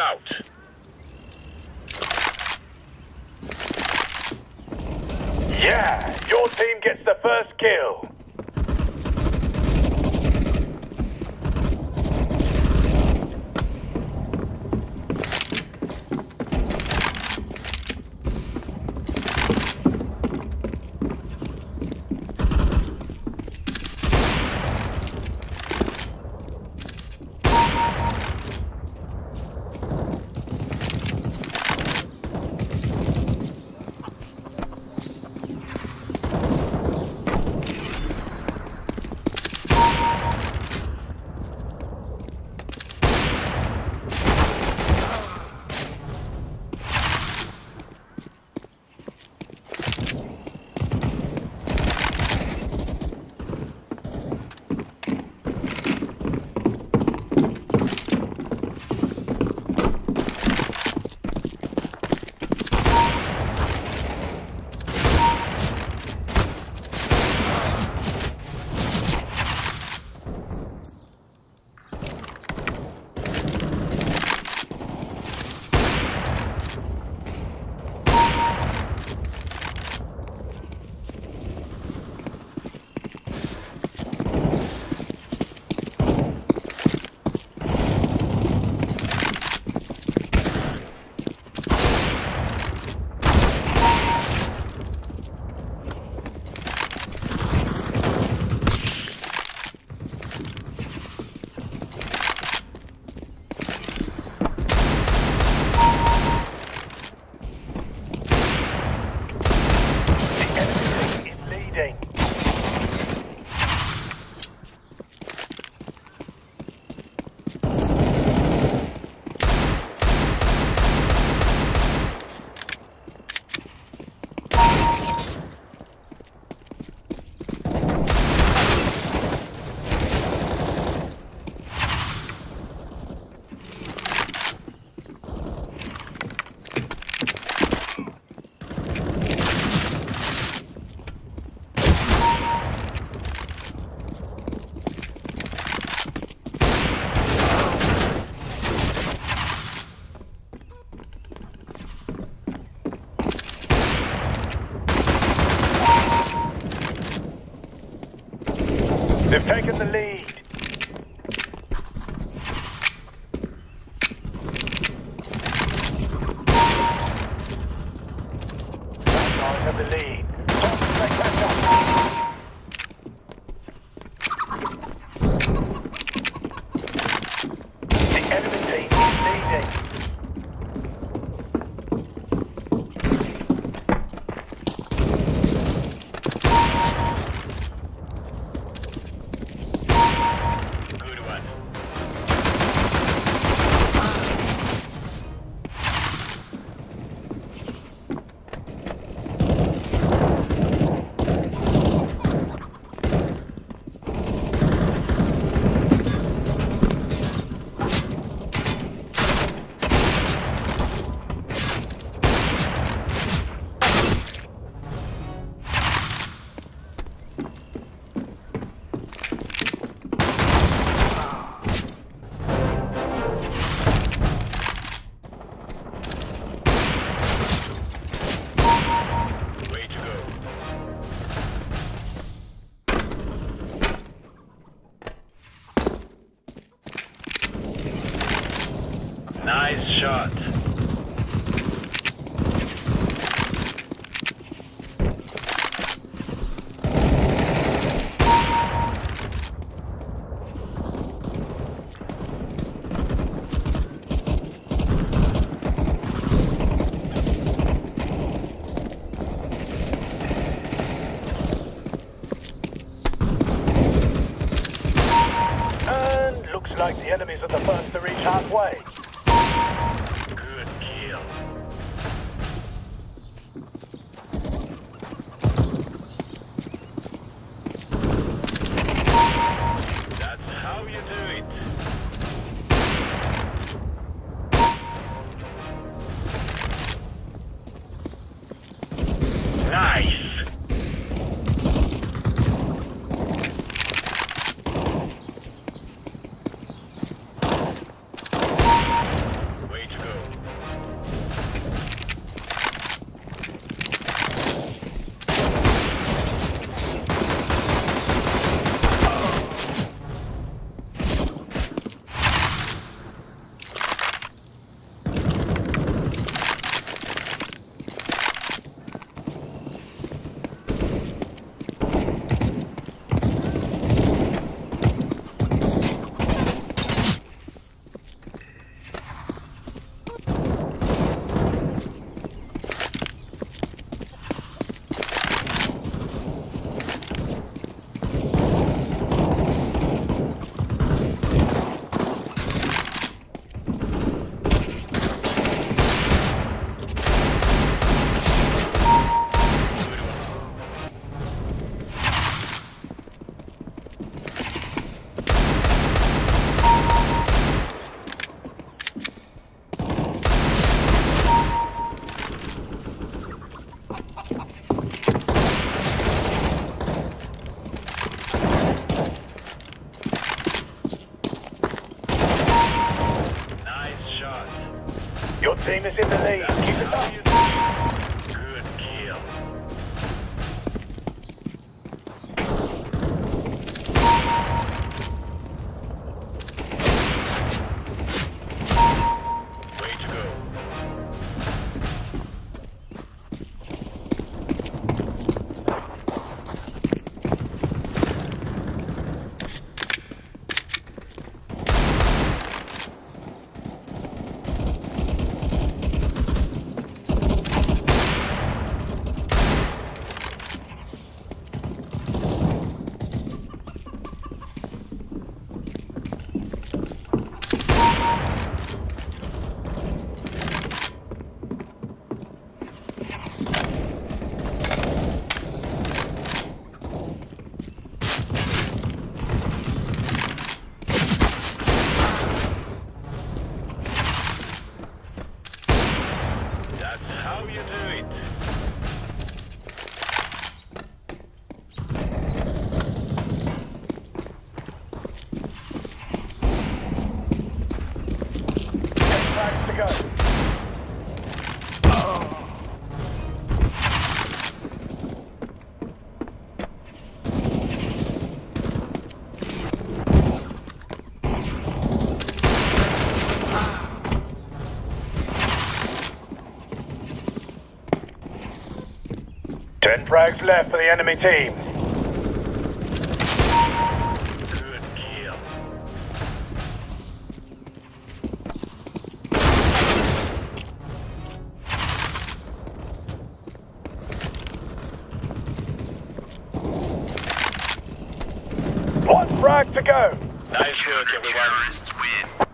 out. Yeah, your team gets the first kill. They've taken the lead. Nice shot. And looks like the enemies are the first to reach halfway. Keep it up. Ten frags left for the enemy team. Good kill. One frag to go. Nice work, everyone.